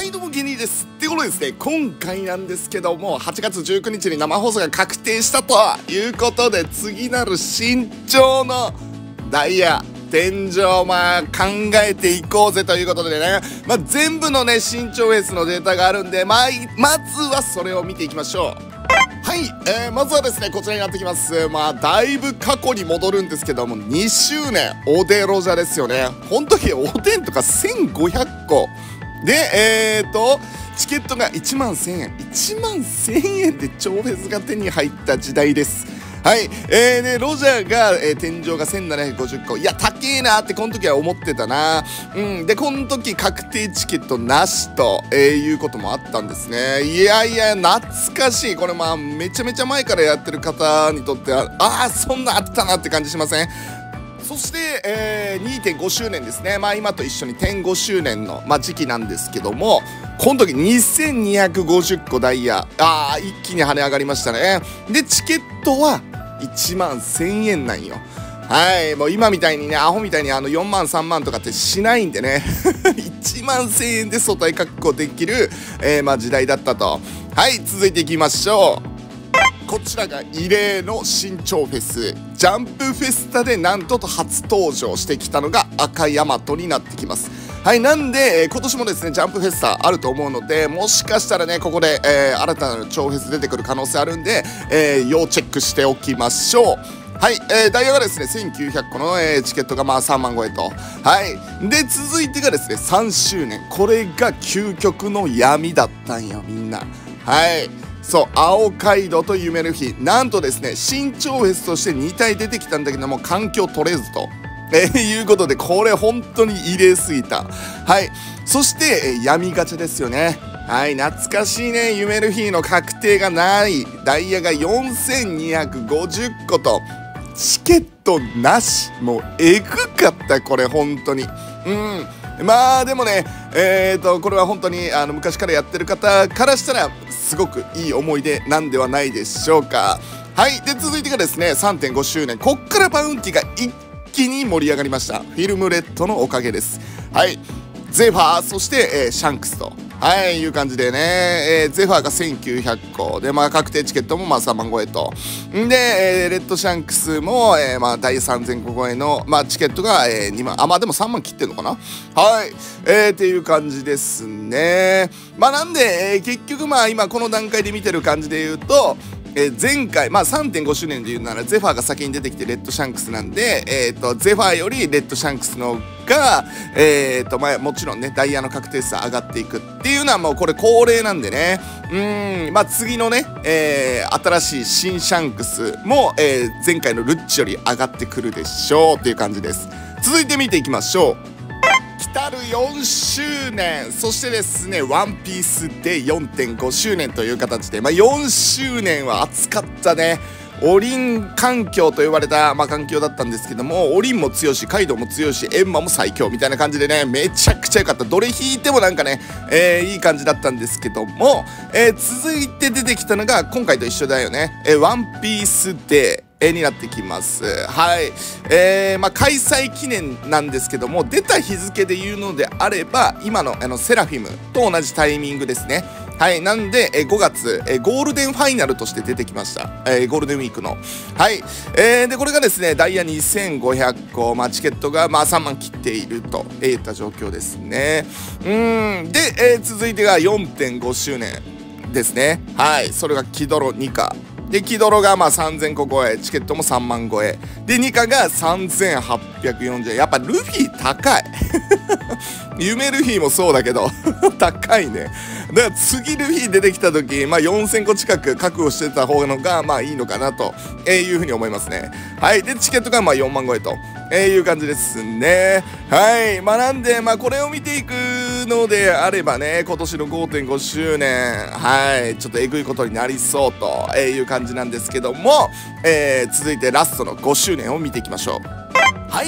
はいどうもゲニーですってことですね。今回なんですけども8月19日に生放送が確定したということで次なる身長のダイヤ天井まあ考えていこうぜということでね、まあ、全部のね身長ベースのデータがあるんで、まあ、まずはそれを見ていきましょう。はい、えー、まずはですねこちらになってきます。まあだいぶ過去に戻るんですけども2周年オデロジャですよね。ほんとにおでんとか1500個。で、えーと、チケットが1万1000円。1万1000円で超フェスが手に入った時代です。はい。えー、で、ロジャーが、えー、天井が1750個。いや、高えなってこの時は思ってたな。うん。で、この時確定チケットなしと、えー、いうこともあったんですね。いやいや、懐かしい。これまあ、めちゃめちゃ前からやってる方にとっては、ああ、そんなあったなって感じしません？そして、えー、2.5周年ですね、まあ、今と一緒に点5周年の、まあ、時期なんですけどもこの時2250個ダイヤあー一気に跳ね上がりましたね。でチケットは1万1000円なんよ。はいもう今みたいにねアホみたいにあの4万3万とかってしないんでね。1万1000円で外へ確保できる、えー、まあ、時代だったと。はい続いていきましょう。こちらが異例の新潮フェス。ジャンプフェスタでなんとと初登場してきたのが赤大和になってきます。はいなんで、え、今年もですねジャンプフェスタあると思うのでもしかしたらねここで、えー、新たな超フェス出てくる可能性あるんで、えー、要チェックしておきましょう。はい、えー、ダイヤがですね1900個の、えー、チケットがまあ3万超えと。はいで続いてがですね3周年。これが究極の闇だったんよみんな。はい。そう青街道と夢の日。なんとですね新潮フェスとして2体出てきたんだけども環境取れずと。え、いうことでこれ本当に異例すぎた。はい。そして、えー、闇ガチャですよね。はい懐かしいね。夢の日の確定がない。ダイヤが4250個と。チケットなし。もうえぐかったこれ本当に。うん。まあでもねえーとこれは本当にあの昔からやってる方からしたらすごくいい思い出なんではないでしょうか。はい。で続いてがですね3.5周年。こっからバウンティが一気に盛り上がりました。フィルムレッドのおかげです。はい。ゼファーそして、えー、シャンクスと。はい、いう感じでね、えー、ゼファーが1900個、で、まあ、確定チケットもまあ3万超えと。んで、えー、レッドシャンクスも、えー、まあ、第3000個超えの、まあ、チケットが、えー、2万、あ、まあ、でも3万切ってんのかな。はい、えー、っていう感じですね。まあ、なんで、えー、結局、まあ、今この段階で見てる感じで言うと、えー、前回、まあ、3.5周年で言うならゼファーが先に出てきてレッドシャンクスなんで、えーと、ゼファーよりレッドシャンクスのが、えーとまあ、もちろんねダイヤの確定数上がっていくっていうのはもうこれ恒例なんでね。うん、まあ、次のね、えー、新しい新シャンクスも、えー、前回のルッチより上がってくるでしょうっていう感じです。続いて見ていきましょう。来る4周年。そしてですね「ワンピースで4.5周年という形で、まあ、4周年は熱かったね。オリン環境と呼ばれた、まあ、環境だったんですけどもオリンも強しカイドウも強しエンマも最強みたいな感じでねめちゃくちゃ良かった。どれ引いてもなんかね、えー、いい感じだったんですけども、えー、続いて出てきたのが今回と一緒だよね「えー、ワンピースでえになってきます。はい。えー、まあ、開催記念なんですけども、出た日付で言うのであれば、今のあのセラフィムと同じタイミングですね。はい。なんで、え5月、えゴールデンファイナルとして出てきました。えー、ゴールデンウィークの。はい。えー、で、これがですね、ダイヤ2500個、まあ、チケットが、まあ、3万切っているといった状況ですね。うん。で、えー、続いてが4.5周年ですね。はい。それがキドロニカ。でキドロがまあ3000個超えチケットも3万超え。でニカが3840円。やっぱルフィ高い。夢ルフィもそうだけど 高いね。だから次ルフィ出てきた時、まあ、4000個近く確保してた方がまあいいのかなというふうに思いますね。はい。でチケットがまあ4万超えと、いう感じですね。はい。まあ、なんで、まあ、これを見ていく。のであればね、今年の5.5周年、はい、ちょっとえぐいことになりそうという感じなんですけども、えー、続いてラストの5周年を見ていきましょう。はい、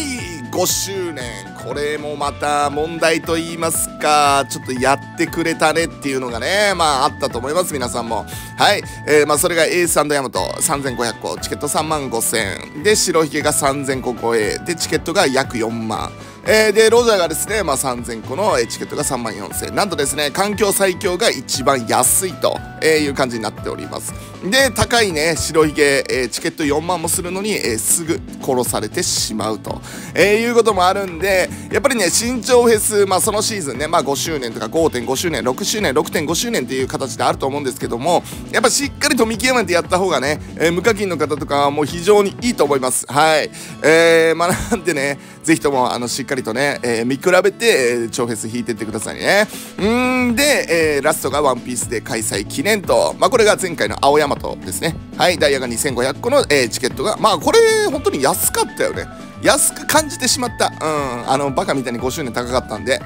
5周年。これもまた問題と言いますか、ちょっとやってくれたねっていうのがね、まああったと思います、皆さんも。はい、えー、まあそれがエースヤマト3500個、チケット3万5000で、白ひげが3000個超え、で、チケットが約4万。えー、でロジャーがですね、まあ、3000個のチケットが3万4000なんとですね環境最強が一番安いという感じになっております。で高いね白ひげ、えー、チケット4万もするのに、えー、すぐ殺されてしまうと、え、いうこともあるんでやっぱりね身長フェス、まあ、そのシーズンね、まあ、5周年とか5.5周年6周年6.5周年っていう形であると思うんですけどもやっぱしっかりと見極めてやった方がね、え、無課金の方とかはもう非常にいいと思います。はい。えー、まあなんでねぜひともあのしっかりとね、えー、見比べて、えー、超フェス引いてってくださいね。うんで、えー、ラストがワンピースで開催記念とまあこれが前回の青山とですね。はいダイヤが2500個の、えー、チケットが。まあこれ本当に安かったよね。安く感じてしまった。うんあのバカみたいに5周年高かったんで。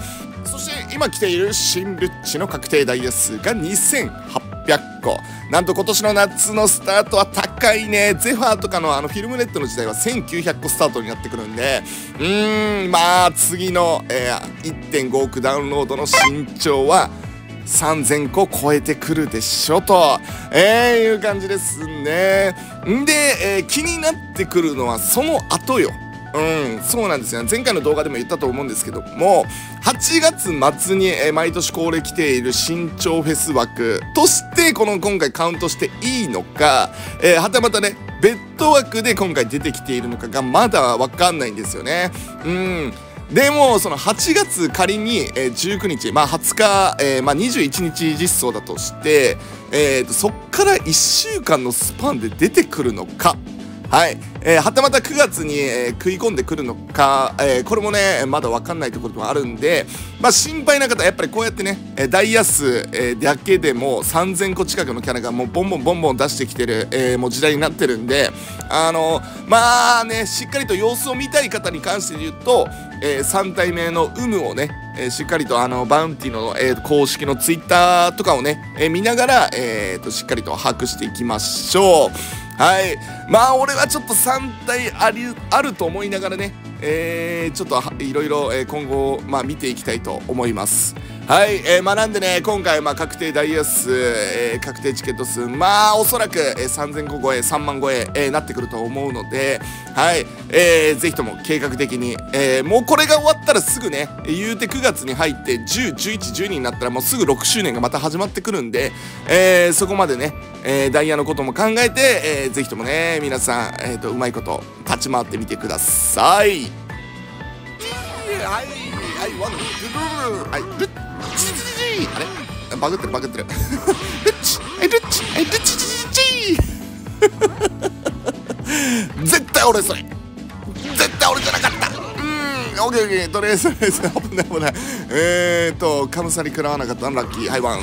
そして今来ている新ルッチの確定ダイヤ数が2800個。なんと今年の夏のスタートは高いね。ゼファーとかのあのフィルムネットの時代は1900個スタートになってくるんで。うーんまあ次の、えー、1.5億ダウンロードの身長は3000個超えてくるでしょと、えー、いう感じですね。んで、えー、気になってくるのはその後よ。うんそうなんですよ。前回の動画でも言ったと思うんですけども8月末に、毎年恒例来ている新潮フェス枠としてこの今回カウントしていいのか、えー、はたまたね別途枠で今回出てきているのかがまだ分かんないんですよね。うん。でもその8月仮に、え19日、まあ、20日、えー、まあ、21日実装だとして、えー、そっから1週間のスパンで出てくるのか。はい、えー、はたまた9月に、えー、食い込んでくるのか、えー、これもねまだ分かんないところもあるんで、まあ、心配な方やっぱりこうやってね、えダイヤ数、えだけでも3000個近くのキャラがもうボンボンボンボン出してきてる、えもう時代になってるんであのまあねしっかりと様子を見たい方に関して言うと、え3体目の有無をねえー、しっかりとあのバウンティの、えー、公式のツイッターとかをね、えー、見ながら、えーとしっかりと把握していきましょう。はいまあ俺はちょっと3体ありあると思いながらねえー、ちょっといろいろ今後、まあ、見ていきたいと思います。はい、えー、学んでね今回まあ確定ダイヤ数、えー、確定チケット数まあおそらく、えー、3000個超え3万超ええー、なってくると思うのではい、えー、ぜひとも計画的に、えー、もうこれが終わったらすぐね言うて9月に入って101112になったらもうすぐ6周年がまた始まってくるんで、えー、そこまでね、えー、ダイヤのことも考えて、えー、ぜひともね皆さん、えーと、うまいこと立ち回ってみてください。はいはいワンはいルッあれ？バグってるバグってる。ルッチえルッチえルッチチチチ。絶対俺それ。絶対俺じゃなかった。オッケーオッケー。とりあえず 危ない危ない。えーとカムサに食らわなかった。ラッキーはいワン。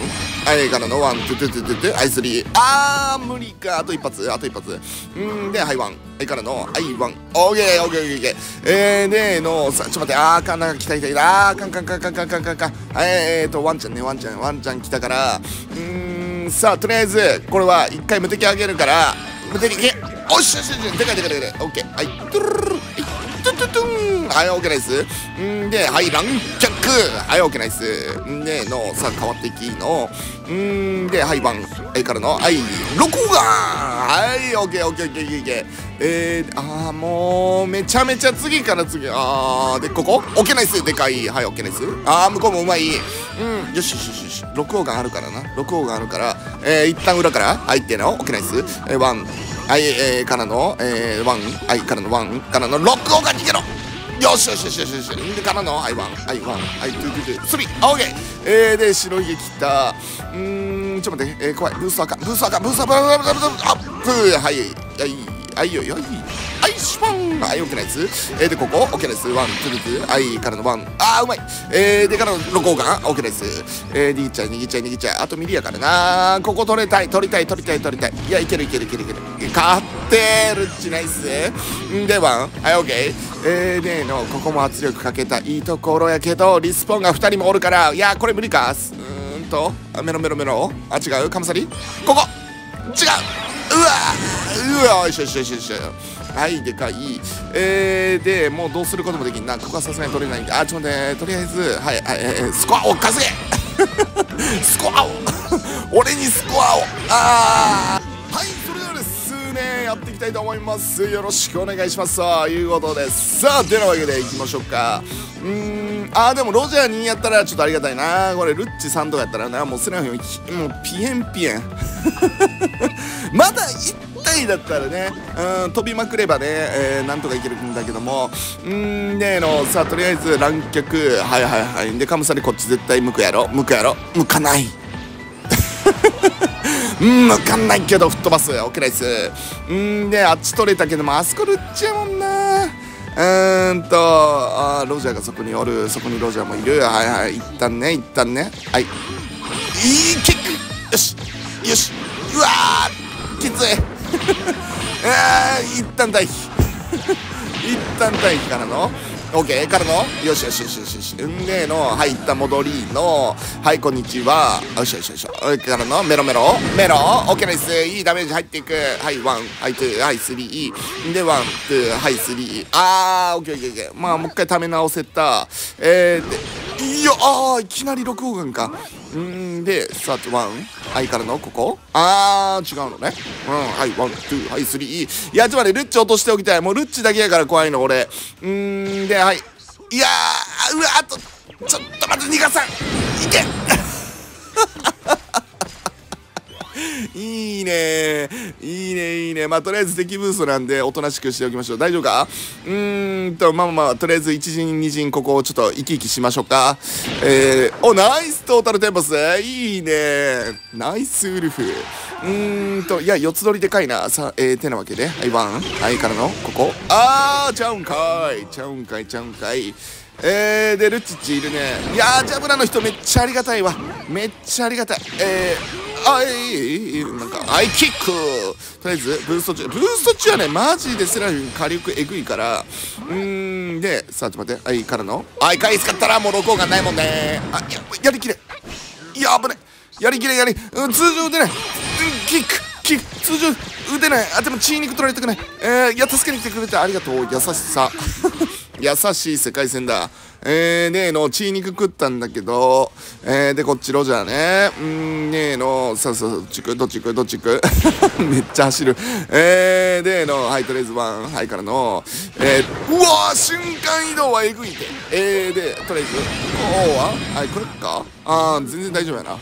はいからのワン。トゥトゥトゥトゥトゥ。はいスリーあー無理か。あと一発。あと一発。うんではいワン。はいからのはいワン。オッケーオッケーオッケーオッケー。えーでのさちょっと待って。あーかんなんか来た来た来た。あーかんかんかんかんかんかんかんかんはいえーとワンちゃんねワンちゃん。ワンちゃん来たから。うーんさあとりあえずこれは一回無敵あげるから無敵おっしよしよしでかいでかいでかい。オッケー。はい。トゥルルル。トゥトゥトゥンはい、オッケーナイス。んで、はい、ランキャックはい、オッケーナイス。んで、の、さあ、変わっていきの。んで、はい、ワン。はい、からの、はい、ロコガンはい、オッケー、オッケー、オッケー、オッケー。えー、あー、もう、めちゃめちゃ次から次。あー、で、ここオッケーナイス。でかい。はい、オッケーナイス。あー、向こうもうまい。うん、よしよしよしよし。録音があるからな。録音があるから、えー、一旦裏から入っての。オッケーナイス。えー、ワン。はい、えー、からの、えー、ワン、はい、からのワン、からのロックオーガ逃げろ。よしよしよしよしよしでからの、はい、ワン、はい、ワン、はい、トゥートゥートゥー、スリー、オーケーえー、で、白いげきた、うーん、ちょっと待って、えー、怖い、ブースターか、ブースターか、ブースター、ブースター、ブースター、ブースター、ブースター、ブースターはい、はい、はい、よいよい、はい、シュパン。はい、オッケーナイスえー、で、ここ、オッケーナイスワン、ツー、ツー、はい、からのワン、あー、うまい。えー、で、からのロコーガン、オッケーナイスえー、握っちゃい、握っちゃい、握っちゃい、あとミリやからな。ここ取れたい、取りたい、取りたい、取りたい。いや、いけるいけるいけるいける。勝ってるっちナイスでははいオッケーえー、でのここも圧力かけたいいところやけどリスポーンが2人もおるから。いやこれ無理か。うーんと。メロメロメロ。あ違う？カムサリ？ここ。違う。うわうわよしよしよしよしはいでかい。えー、でもうどうすることもできん。なここはさすがに取れないんで。あちょっと待って。とりあえずはい、はいえ、スコアを稼げスコアを。俺にスコアを。ああはいそれではですねやっていきたいと思います。よろしくお願いします。ということで。さあてなわけでいきましょうか。ーん。あーでもロジャー2やったらちょっとありがたいな。これルッチ3とかやったらな。もうセラフィンもうピエンピエン。まだ1体だったらねうん飛びまくればね、えー、なんとかいけるんだけども。うんねえのさあとりあえず乱脚。はいはいはい。でカムサでこっち絶対向くやろ。向くやろ。向かない。うん向かんないけど吹っ飛ばす。OK ナイスうんであっち取れたけどもあそこルッチやもんな。うーんとあロジャーがそこにおる。そこにロジャーもいる。はいはい。一旦ね一旦ね。はい。いいキック。よし。よし。うわきつい。あー一旦待避一旦待避からの。OK からの。よしよしよしよしよし。んでのはい一旦戻りの。はいこんにちは。よしよしよしからの。メロメロ。メロ。OK です。いいダメージ入っていく。はい one はい two。はい three。で one two。はい three。あー OKOKOK まあもう一回ため直せた。えー、でいやああいきなり6号眼か。うんでスタートワン。はいからのここ。あー違うのね。うんはいワンツーはいスリー。いやつまりルッチ落としておきたい。もうルッチだけやから怖いの俺。うんではい。いやーうわあとちょっと待って逃がさん。いけ。いいね。いいねいいね。まあとりあえず敵ブーストなんでおとなしくしておきましょう。大丈夫か？うーんとまあまあとりあえず1陣2陣ここをちょっと生き生きしましょうか。えー、おナイストータルテンポス。いいね。ナイスウルフ。うーんといや四つ取りでかいな。さえー、てなわけで。はいワン。はいからのここ。あーちゃうんかい。ちゃうんかいちゃうんかい。えー、でルッチッチいるね。いやージャブラの人めっちゃありがたいわ。めっちゃありがたい。えー、あいなんかアイキック。とりあえずブースト中。ブースト中はねマジでセラフィン火力えぐいから。うーんでさあちょっと待って。はいからの。はい回使ったらもう録音がないもんね。あややりきれ。や危ない。やりきれやり、うん、通常打てない、うん、キックキック。通常打てない。あでも血肉取られたくない。えー、いや助けに来てくれてありがとう。優しさ。優しい世界線だ。えー、ねえの、血肉食ったんだけど、えー、で、こっちロジャーね。うん、ねえの、さあさあ、どっち行く？どっち行く？どっち行く？めっちゃ走る。えー、での、はい、とりあえずワン、はいからの、えー、うわー瞬間移動はえぐいて。えー、で、とりあえず、こうは？はい、これか？あー、全然大丈夫やな。